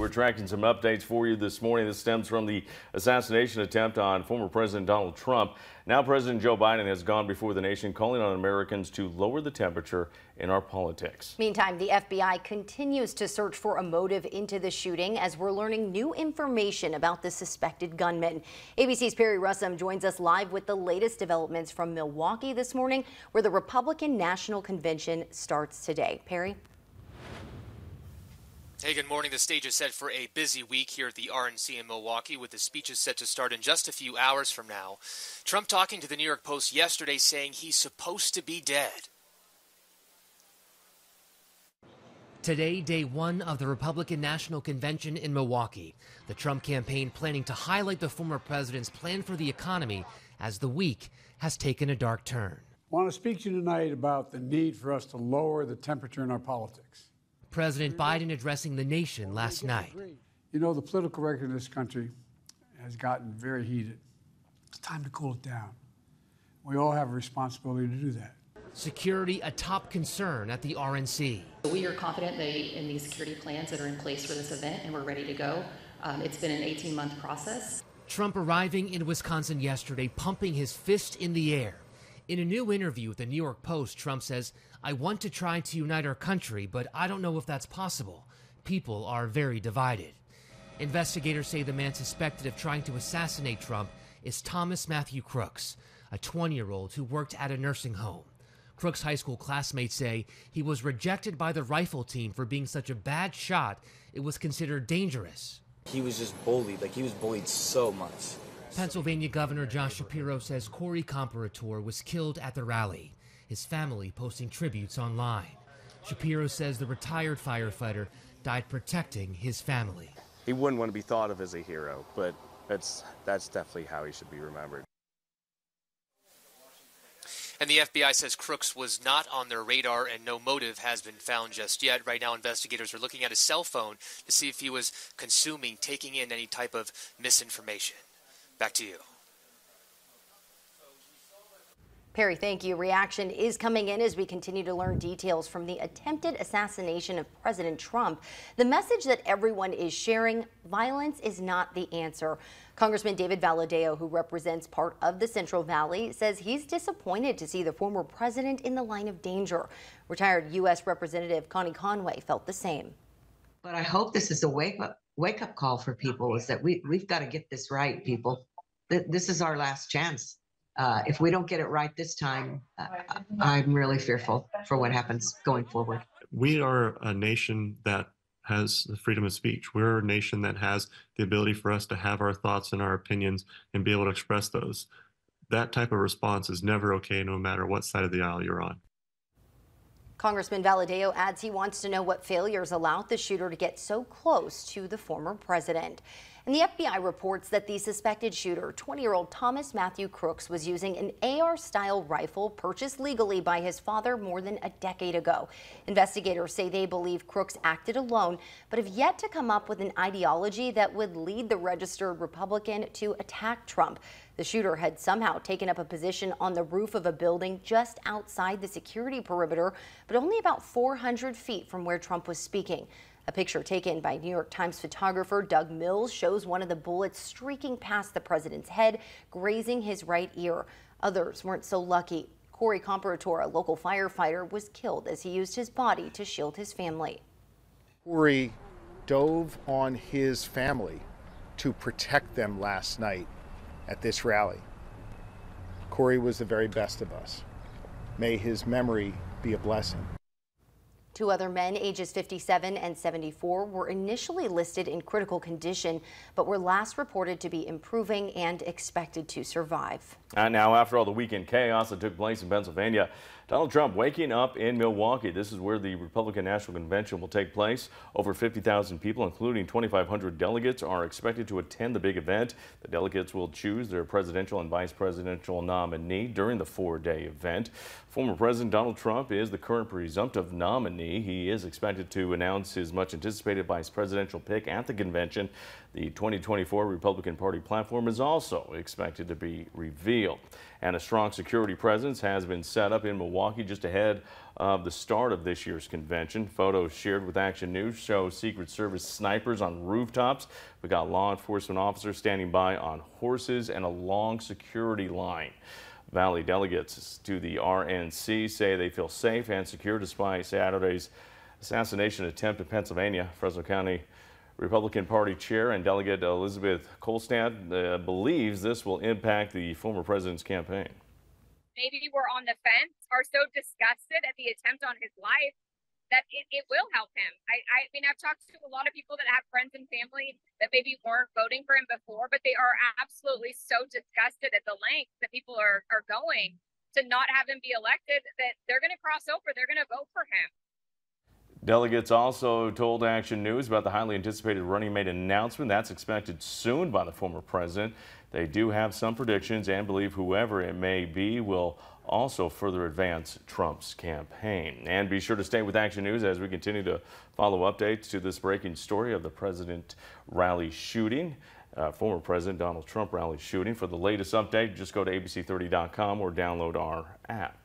We're tracking some updates for you this morning. This stems from the assassination attempt on former President Donald Trump. Now President Joe Biden has gone before the nation calling on Americans to lower the temperature in our politics. Meantime, the FBI continues to search for a motive into the shooting as we're learning new information about the suspected gunman. ABC's Perry Russom joins us live with the latest developments from Milwaukee this morning, where the Republican National Convention starts today. Perry? Hey, good morning. The stage is set for a busy week here at the RNC in Milwaukee, with the speeches set to start in just a few hours from now. Trump talking to the New York Post yesterday saying he's supposed to be dead. Today, day one of the Republican National Convention in Milwaukee. The Trump campaign planning to highlight the former president's plan for the economy as the week has taken a dark turn. I want to speak to you tonight about the need for us to lower the temperature in our politics. President Biden addressing the nation last night. You know, the political record in this country has gotten very heated. It's time to cool it down. We all have a responsibility to do that. Security a top concern at the RNC. We are confident in the security plans that are in place for this event, and we're ready to go. Um, it's been an 18 month process. Trump arriving in Wisconsin yesterday, pumping his fist in the air. In a new interview with the New York Post, Trump says, I want to try to unite our country, but I don't know if that's possible. People are very divided. Investigators say the man suspected of trying to assassinate Trump is Thomas Matthew Crooks, a 20 year old who worked at a nursing home. Crooks' high school classmates say he was rejected by the rifle team for being such a bad shot, it was considered dangerous. He was just bullied. Like, he was bullied so much. Pennsylvania Governor Josh Shapiro says Corey Comperatore was killed at the rally, his family posting tributes online. Shapiro says the retired firefighter died protecting his family. He wouldn't want to be thought of as a hero, but that's, that's definitely how he should be remembered. And the FBI says Crooks was not on their radar and no motive has been found just yet. Right now, investigators are looking at his cell phone to see if he was consuming, taking in any type of misinformation. Back to you. Perry, thank you. Reaction is coming in as we continue to learn details from the attempted assassination of President Trump. The message that everyone is sharing violence is not the answer. Congressman David Valadao, who represents part of the Central Valley, says he's disappointed to see the former president in the line of danger. Retired U.S. Representative Connie Conway felt the same. But I hope this is a wake up wake up call for people is that we, we've got to get this right, people this is our last chance. Uh, if we don't get it right this time, uh, I'm really fearful for what happens going forward. We are a nation that has the freedom of speech. We're a nation that has the ability for us to have our thoughts and our opinions and be able to express those. That type of response is never okay, no matter what side of the aisle you're on. Congressman Valadao adds he wants to know what failures allowed the shooter to get so close to the former president. And the FBI reports that the suspected shooter, 20 year old Thomas Matthew Crooks, was using an AR style rifle purchased legally by his father more than a decade ago. Investigators say they believe Crooks acted alone, but have yet to come up with an ideology that would lead the registered Republican to attack Trump. The shooter had somehow taken up a position on the roof of a building just outside the security perimeter, but only about 400 feet from where Trump was speaking. A picture taken by New York Times photographer Doug Mills shows one of the bullets streaking past the president's head, grazing his right ear. Others weren't so lucky. Corey Comperatore, a local firefighter, was killed as he used his body to shield his family. Corey dove on his family to protect them last night at this rally. Corey was the very best of us. May his memory be a blessing. Two other men, ages 57 and 74, were initially listed in critical condition, but were last reported to be improving and expected to survive. And now, after all the weekend chaos that took place in Pennsylvania, Donald Trump waking up in Milwaukee. This is where the Republican National Convention will take place. Over 50,000 people, including 2,500 delegates, are expected to attend the big event. The delegates will choose their presidential and vice presidential nominee during the four-day event. Former President Donald Trump is the current presumptive nominee. He is expected to announce his much anticipated vice presidential pick at the convention. The 2024 Republican Party platform is also expected to be revealed. And a strong security presence has been set up in Milwaukee Milwaukee just ahead of the start of this year's convention. Photos shared with Action News show Secret Service snipers on rooftops. We got law enforcement officers standing by on horses and a long security line. Valley delegates to the RNC say they feel safe and secure despite Saturday's assassination attempt in Pennsylvania. Fresno County Republican Party Chair and Delegate Elizabeth Kolstad uh, believes this will impact the former president's campaign. Maybe we're on the fence, are so disgusted at the attempt on his life that it, it will help him. I, I mean, I've talked to a lot of people that have friends and family that maybe weren't voting for him before, but they are absolutely so disgusted at the length that people are, are going to not have him be elected that they're going to cross over. They're going to vote for him. Delegates also told Action News about the highly anticipated running mate announcement. That's expected soon by the former president. They do have some predictions and believe whoever it may be will also further advance Trump's campaign. And be sure to stay with Action News as we continue to follow updates to this breaking story of the president rally shooting. Uh, former President Donald Trump rally shooting. For the latest update, just go to abc30.com or download our app.